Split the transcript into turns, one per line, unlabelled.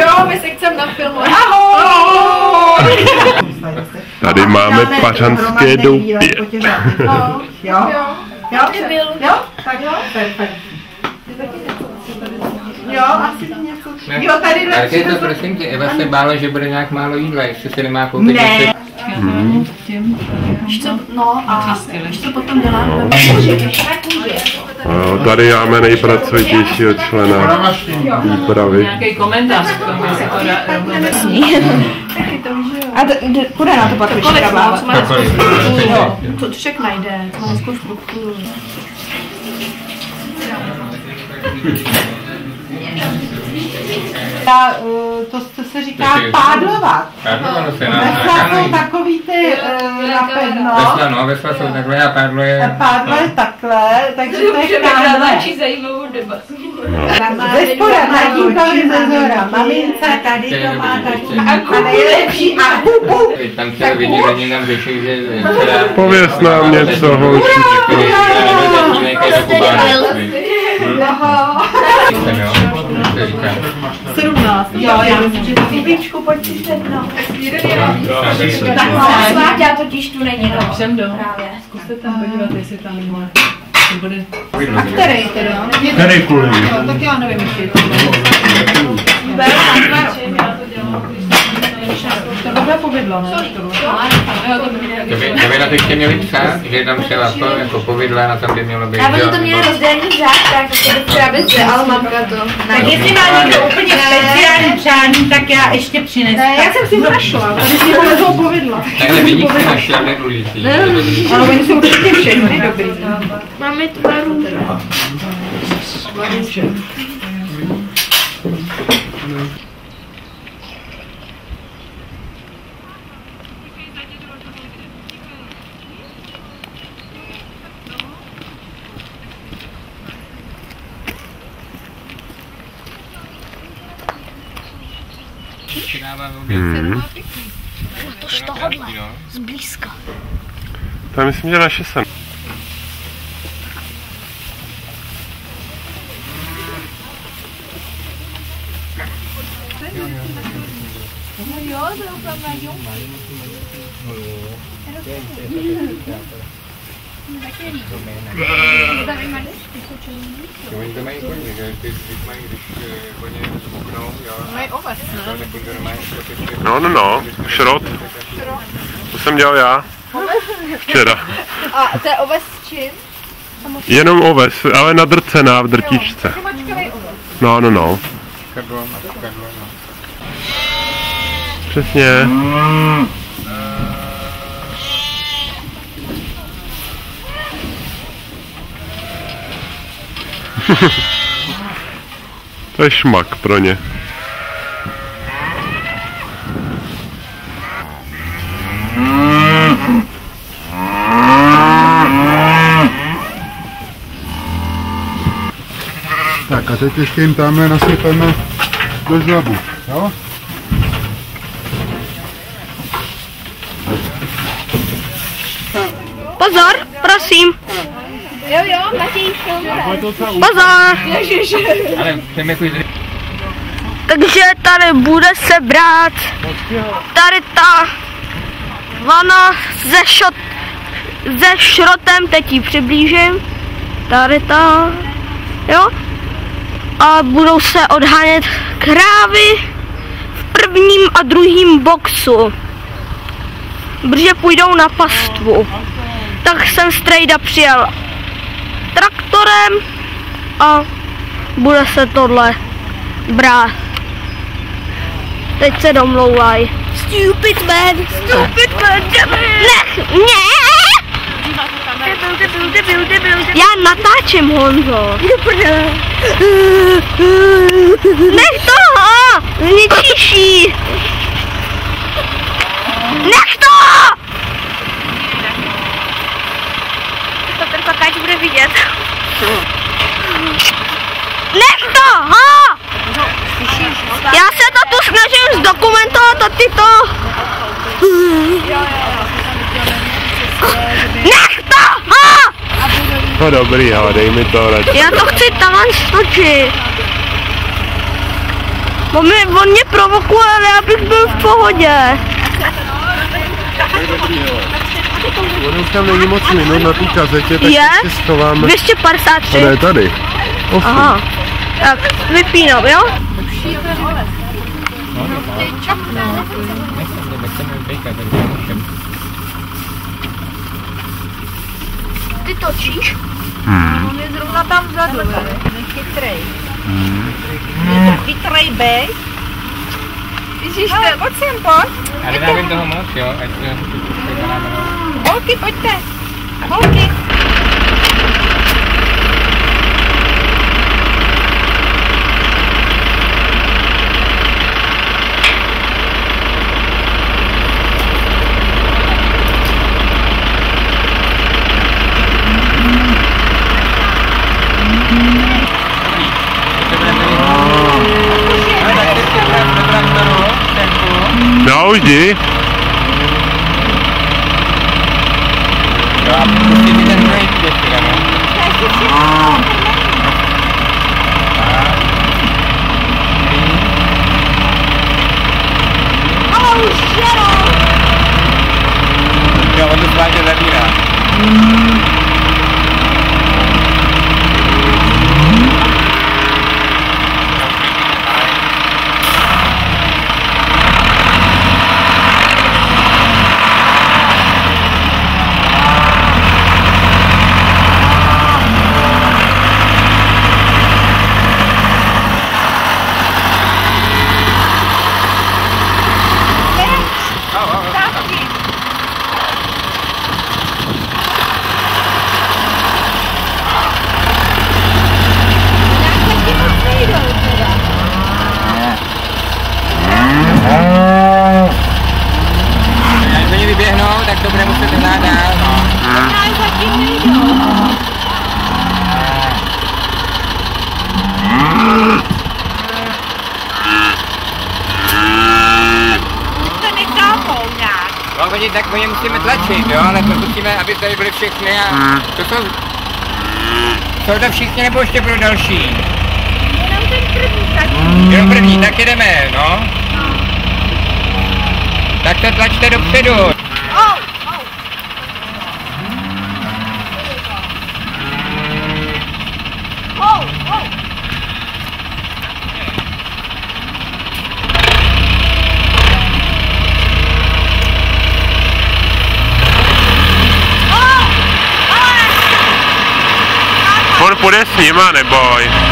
Jo,
my se chceme na filmu.
Tady máme pařanské doupě.
Jo? Jo? Jo? Jo? Tak jo? Perfekt. Jo, asi něco. Jo, tady
Ale je to prosím tě, Eva se bála, že bude nějak málo jídla, jestli se nemá koupit.
Ne.
Víš co, no a co potom děláme?
No, tady máme nejpracovitějšího člena výpravy.
Nějaký komentář k tomu, jestli to rovnou.
A půjde na to pak
Kolik
vyškrabávat.
má, co. Jo, to však najde, má strukturu.
Ta, eh, to, se říká pádlovat.
Pádlovalo se na,
jsou takový ty eh, na pevno.
Vesla, no, vesla jsou takhle a pádlo je...
Pádlo je takhle, takže to je krále.
zajímavou debatu.
Ze spoda, tatínkovi ze zora, mamince, tady to má tatínek. A nejlepší a hu, hu.
Tam třeba vidět, oni nám řeší, že včera...
Pověz nám něco, holčičku.
Tatínek je do Kubánu. Jsem říkám.
17. Jo, já myslím, že Fibičku, pojď si sednout.
Tak Sváťa totiž tu není, no.
Všem do.
Právě.
Zkuste tam podívat, jestli tam má. To bude
A který teda?
Který kulik?
No, tak já nevím, jestli je to. To povidlo, ne?
To by, to by na teď měli psát, že je tam třeba to, jako povidla, na tom by mělo být...
Já bych
jo,
to měla
nebo-
rozdělený řád, tak to by třeba bez ale mamka to.
Tak jestli má někdo úplně speciální přání, tak já ještě přinesu.
Ne, jak jsem si našla,
Tady si polezou povidla.
Takhle vyník si našel, nedůležitý.
Ale oni jsou určitě všechny dobrý.
Máme tvaru.
Hmm.
To z tohohle, zblízka.
To je myslím, že naše sem.
Oni to mají koně, že ty když mají, když eh, koně zbuknou, jo. Mají oves, ne? Taky normálně prostě
No, no, no, šrot. To jsem dělal já. Včera.
A to je oves s čím?
Jenom oves, ale nadrcená v drtičce. No, no, no.
kadlo, no.
Přesně. To je šmak pro ně.
Tak a teď ještě jim tamhle nasypeme do žlabu, jo?
Jo, jo, Matěj,
Pozor.
Ale
Takže tady bude se brát tady ta vana ze, šot, ze šrotem, teď ji přiblížím. Tady ta, jo. A budou se odhánět krávy v prvním a druhém boxu. Protože půjdou na pastvu. Tak jsem strejda přijel traktorem a bude se tohle brát. Teď se domlouvaj. Stupid man, stupid man, jdeme. Nech, ne! Já natáčím, Honzo. Nech toho! Čiší. Nech to! To ten pakáč bude vidět. Nech to! Ha! Já se to tu snažím zdokumentovat a ty to... Nech to! Ha!
No dobrý, ale dej mi to radši.
Já to chci tam stočit. On mě, on mě provokuje, ale já bych byl v pohodě.
On už tam není moc minut na té kazetě, tak
Je?
si schováme.
253.
A ne tady. Osm.
Aha. Tak, vypínám, jo? Ty točíš?
On je zrovna tam vzadu, chytrej. Chytrej bej. Ježíš, to... pojď sem, pojď.
A nedávím toho moc, jo, ať to.
Holky, pojďte. Holky.
No už jdi.
Jo, a pustí mi ten druhý příběh teda, no. Jo, on to zvláště zabírá. Až oni vyběhnou, tak to bude muset hnát dál, no.
To nechápou
oni, tak oni musíme tlačit, jo, ale musíme, aby tady byli všechny a to jsou... Jsou to všichni nebo ještě pro další?
Jenom ten první tak.
Jenom první, tak jedeme, no. Tak to tlačte dopředu.
On půjde